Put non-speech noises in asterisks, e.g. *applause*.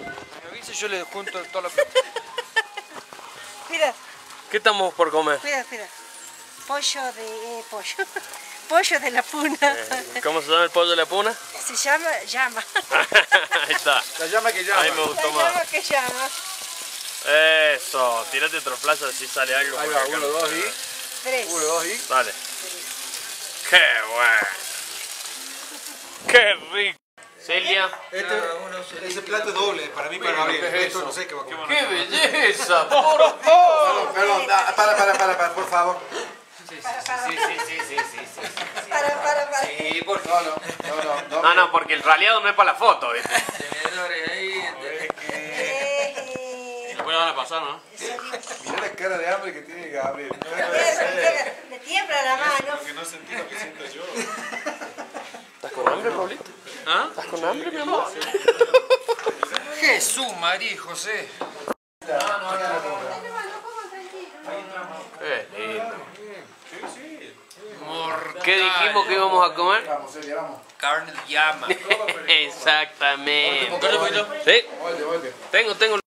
Me avisa y yo le junto toda la plata. *laughs* Mira, ¿Qué estamos por comer? mira, mira. Pollo de... eh, pollo. *laughs* pollo de la puna. Eh, ¿Cómo se llama el pollo de la puna? Se llama llama. *laughs* Ahí está. La llama que llama. Ahí me La gustó más. llama que llama. Eso, tírate otro ver si sale algo. Ahí por va, acá. uno, dos y... Tres. Uno, dos y... Dale. Qué bueno. Qué rico. Celia. Este, ese plato es doble, para mí para Gabriel. Esto no sé qué va a comer. ¡Qué belleza! ¡Por favor! Perdón, da- para, para, para, para, por favor. Para, para, Sí, sí, sí, sí, sí, sí. para, para, para. Sí, porque No, no, no, no. no. No, no, porque el raleado no es para la foto, ¿viste? tenedores ahí. Eh, Después van a pasar, ¿no? Mirá la cara de hambre que tiene Gabriel. Le tiembla la mano. Que no sentí lo que siento yo. ¿Estás con hambre, Pablito? ¿Ah? ¿Estás con hambre, mi amor? Jesús, María y José. Qué lindo. ¿Qué dijimos que íbamos a comer? Carne de llama. *laughs* Exactamente. Sí, tengo, tengo.